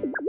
you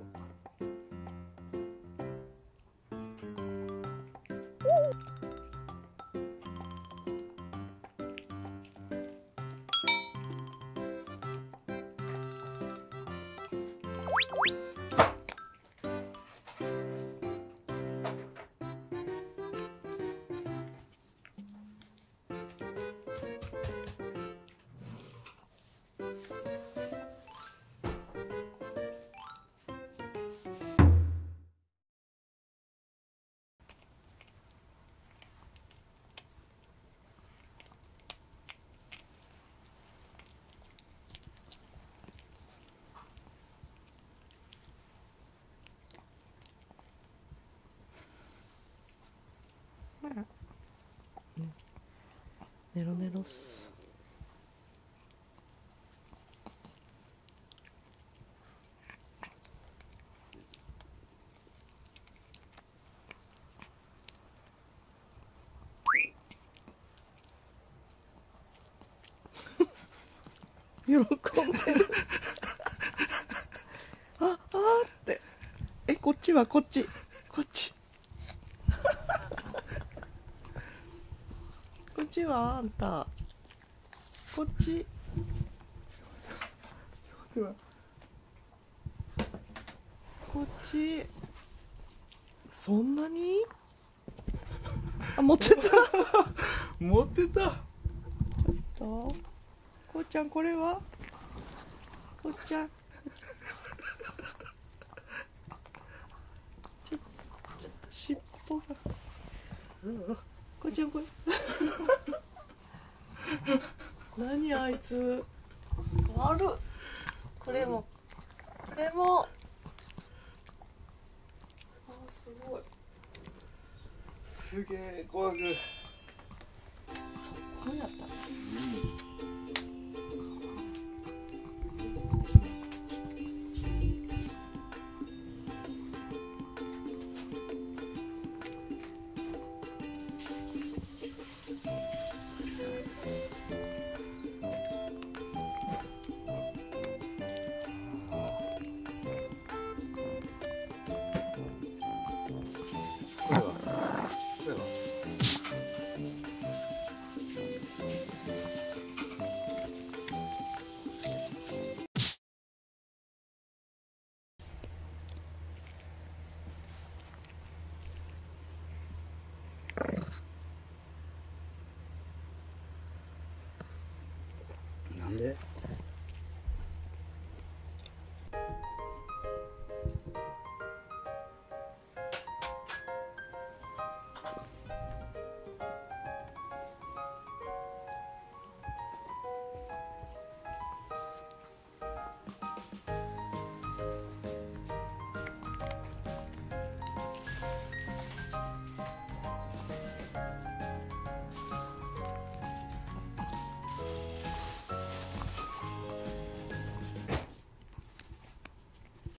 ネロネロス喜んでる。ああって。えこっちはこっち。こっちこっちはあんた。こっち。こっち。そんなに？あ持ってた。持ってた。と。こうちゃんこれは？こうちゃん。ちょちょっと尻尾が。こうちゃんこれ何あいつ。悪っ。これも。これも。あすごい。すげえ怖く。そこやった。